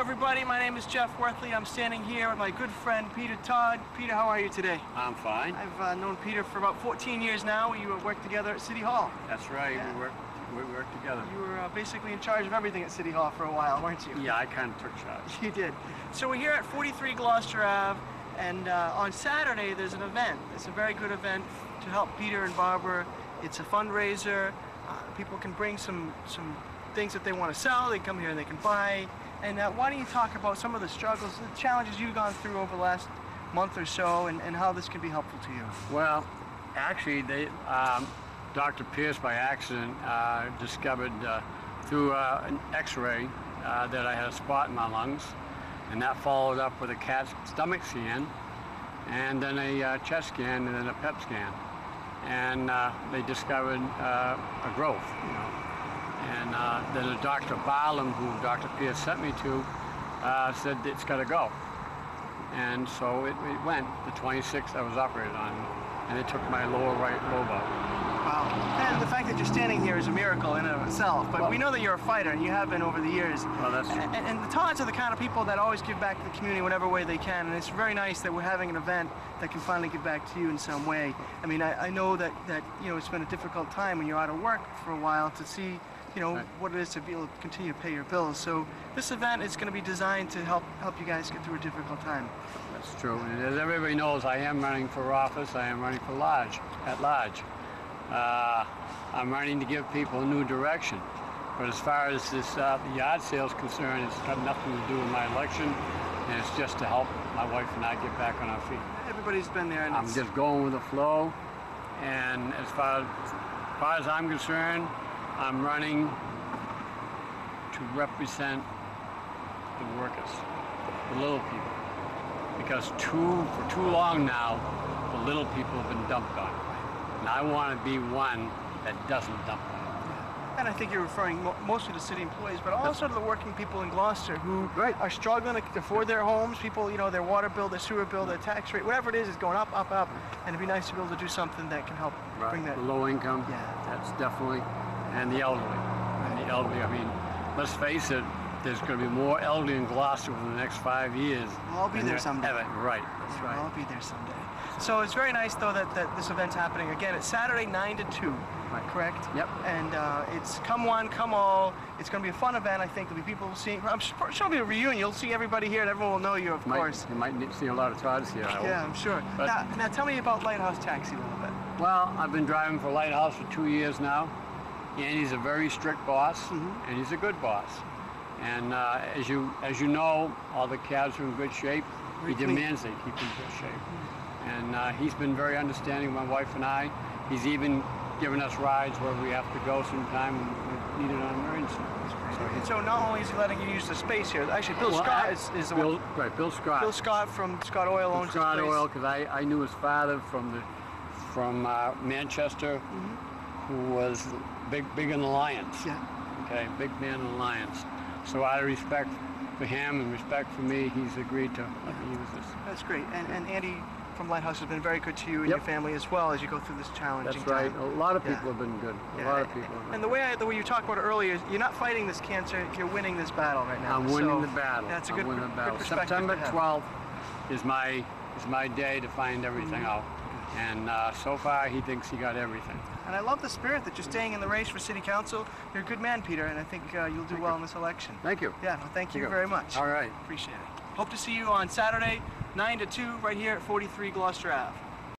everybody. My name is Jeff Worthley. I'm standing here with my good friend Peter Todd. Peter, how are you today? I'm fine. I've uh, known Peter for about 14 years now. We worked together at City Hall. That's right. Yeah. We work we work together. You were uh, basically in charge of everything at City Hall for a while, weren't you? Yeah, I kind of took charge. You did. So we're here at 43 Gloucester Ave, and uh, on Saturday there's an event. It's a very good event to help Peter and Barbara. It's a fundraiser. Uh, people can bring some some things that they want to sell. They come here and they can buy. And uh, why don't you talk about some of the struggles, the challenges you've gone through over the last month or so, and, and how this can be helpful to you? Well, actually, they um, Dr. Pierce, by accident, uh, discovered uh, through uh, an X-ray uh, that I had a spot in my lungs, and that followed up with a CAT stomach scan, and then a uh, chest scan, and then a PET scan, and they discovered a growth, you know. And uh, then a Dr. Barlam, who Dr. Pierce sent me to, uh, said it's got to go. And so it, it went. The 26th I was operated on, and it took my lower right lobe out. Wow. And the fact that you're standing here is a miracle in and of itself. But Well- we know that you're a fighter, and you have been over the years. Well, that's true. And, and the Todds are the kind of people that always give back to the community whatever way they can. And it's very nice that we're having an event that can finally give back to you in some way. I mean, I, I know that, that, you know, it's been a difficult time when you're out of work for a while to see, you know, Right. what it is to be able to continue to pay your bills. So this event is going to be designed to help, help you guys get through a difficult time. That's true. And as everybody knows, I am running for office. I am running for large, at large. Uh, I'm running to give people a new direction. But as far as this uh, yard sale is concerned, it's got nothing to do with my election, and it's just to help my wife and I get back on our feet. Everybody's been there. And I'm it's- just going with the flow, and as far, as far as I'm concerned, I'm running to represent the workers, the little people. Because too, for too long now, the little people have been dumped on. And I want to be one that doesn't dump them. And I think you're referring mo- mostly to city employees, but also to the working people in Gloucester who Right. are struggling to afford their homes. People, you know, their water bill, their sewer bill, their tax rate, whatever it is, is going up, up, up. And it'd be nice to be able to do something that can help bring that. The low income, Yeah. that's definitely, and the elderly. And the elderly, I mean, let's face it, there's going to be more elderly in Gloucester within the next five years. I'll be there someday. Right, that's Yeah, right. I'll be there someday. So it's very nice, though, that, that this event's happening again. It's Saturday, 9 to 2, Right. correct? Yep. And uh, it's come one, come all. It's going to be a fun event, I think. There'll be people seeing. I'm sure it'll be a reunion. You'll see everybody here, and everyone will know you, of Might- course. You might see a lot of Todds here, I. Yeah, I'm sure. But- now, now, tell me about Lighthouse Taxi a little bit. Well, I've been driving for Lighthouse for two years now, and he's a very strict boss, Mm-hmm. and he's a good boss. And uh, as you as you know, all the cabs are in good shape. Very he clean. demands they keep in good shape, and uh, he's been very understanding. My wife and I. He's even given us rides where we have to go sometime when we need an emergency. So And so not only is he letting you use the space here, actually Bill Well, Scott I- is, is the Bill, one. right, Bill Scott. Bill Scott from Scott Oil owns Scott. Oil, because I, I knew his father from the from uh, Manchester, who was big big in the Lions. Yeah. Okay, big man in the Lions. So out of respect for him and respect for me, he's agreed to let me use this. That's great. And, and Andy from Lighthouse has been very good to you and Yep. your family as well as you go through this challenging That's right. time. A lot of Yeah. people have been good. A Yeah, lot of people. Have been And the way I, the way you talked about it earlier, is you're not fighting this cancer, you're winning this battle right now. I'm winning So the battle. That's a I'm good, winning the battle. September to have. 12th is my is my day to find everything mm-hmm. out. And uh, so far, he thinks he got everything. And I love the spirit that you're staying in the race for city council. You're a good man, Peter, and I think uh, you'll do well in this election. Thank you. Yeah, well, thank you you. very much. All right. Appreciate it. Hope to see you on Saturday, 9 to 2, right here at 43 Gloucester Ave.